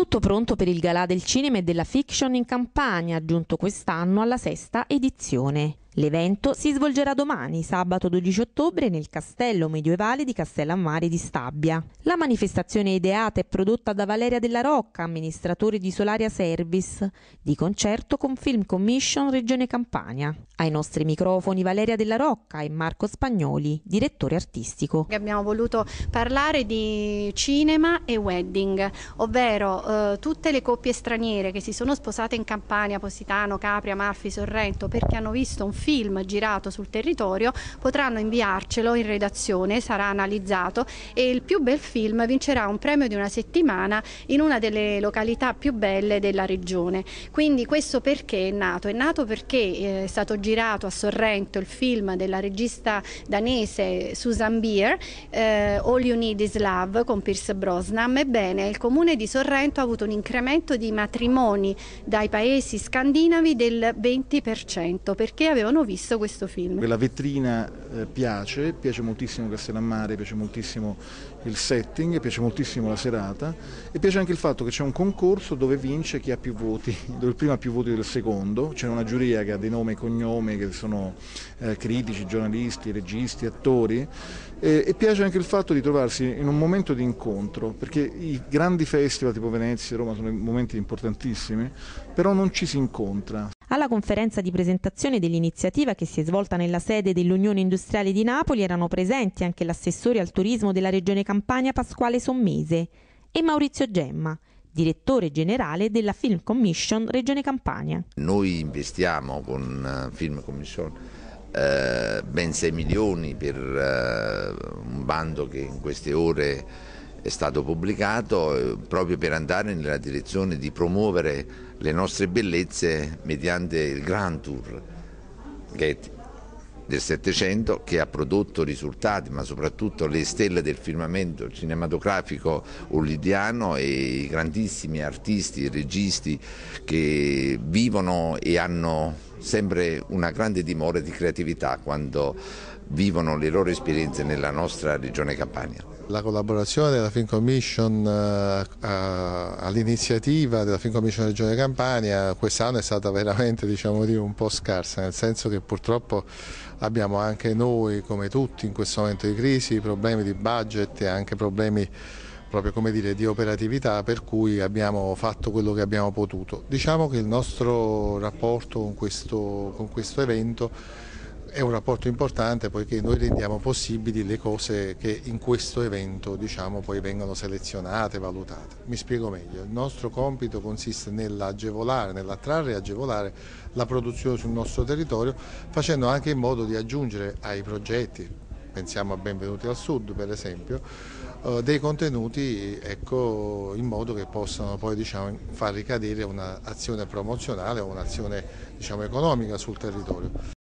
Tutto pronto per il galà del cinema e della fiction in Campania, giunto quest'anno alla sesta edizione. L'evento si svolgerà domani, sabato 12 ottobre, nel Castello Medioevale di Castellammare di Stabia. La manifestazione è ideata e prodotta da Valeria della Rocca, amministratore di Solaria Service, di concerto con Film Commission Regione Campania. Ai nostri microfoni Valeria della Rocca e Marco Spagnoli, direttore artistico. Abbiamo voluto parlare di cinema e wedding, ovvero eh, tutte le coppie straniere che si sono sposate in Campania, Positano, Capri, Amalfi, Sorrento, perché hanno visto un film girato sul territorio potranno inviarcelo in redazione, sarà analizzato e il più bel film vincerà un premio di una settimana in una delle località più belle della regione. Quindi questo perché è nato? È nato perché eh, è stato girato a Sorrento il film della regista danese Susan Beer, eh, All You Need Is Love con Pierce Brosnan. Ebbene, il comune di Sorrento ha avuto un incremento di matrimoni dai paesi scandinavi del 20% perché avevano avevano visto questo film. La vetrina eh, piace, piace moltissimo Castellammare, piace moltissimo il setting, piace moltissimo la serata e piace anche il fatto che c'è un concorso dove vince chi ha più voti, dove il primo ha più voti del secondo, c'è una giuria che ha dei nomi e cognomi che sono eh, critici, giornalisti, registi, attori e, e piace anche il fatto di trovarsi in un momento di incontro, perché i grandi festival tipo Venezia e Roma sono momenti importantissimi, però non ci si incontra. Alla conferenza di presentazione dell'iniziativa che si è svolta nella sede dell'Unione Industriale di Napoli erano presenti anche l'assessore al turismo della Regione Campania Pasquale Sommese e Maurizio Gemma, direttore generale della Film Commission Regione Campania. Noi investiamo con Film Commission eh, ben 6 milioni per eh, un bando che in queste ore è stato pubblicato eh, proprio per andare nella direzione di promuovere le nostre bellezze mediante il Grand Tour Getty del Settecento che ha prodotto risultati, ma soprattutto le stelle del firmamento cinematografico ulidiano e i grandissimi artisti e registi che vivono e hanno sempre una grande dimora di creatività quando vivono le loro esperienze nella nostra regione Campania. La collaborazione della Film Commission uh, all'iniziativa della Film Commission Regione Campania quest'anno è stata veramente diciamo, un po' scarsa, nel senso che purtroppo abbiamo anche noi, come tutti in questo momento di crisi, problemi di budget e anche problemi proprio come dire, di operatività per cui abbiamo fatto quello che abbiamo potuto. Diciamo che il nostro rapporto con questo, con questo evento è un rapporto importante poiché noi rendiamo possibili le cose che in questo evento diciamo, poi vengono selezionate, valutate. Mi spiego meglio, il nostro compito consiste nell'agevolare, nell'attrarre e agevolare la produzione sul nostro territorio facendo anche in modo di aggiungere ai progetti, pensiamo a Benvenuti al Sud per esempio, eh, dei contenuti ecco, in modo che possano poi diciamo, far ricadere un'azione promozionale o un'azione diciamo, economica sul territorio.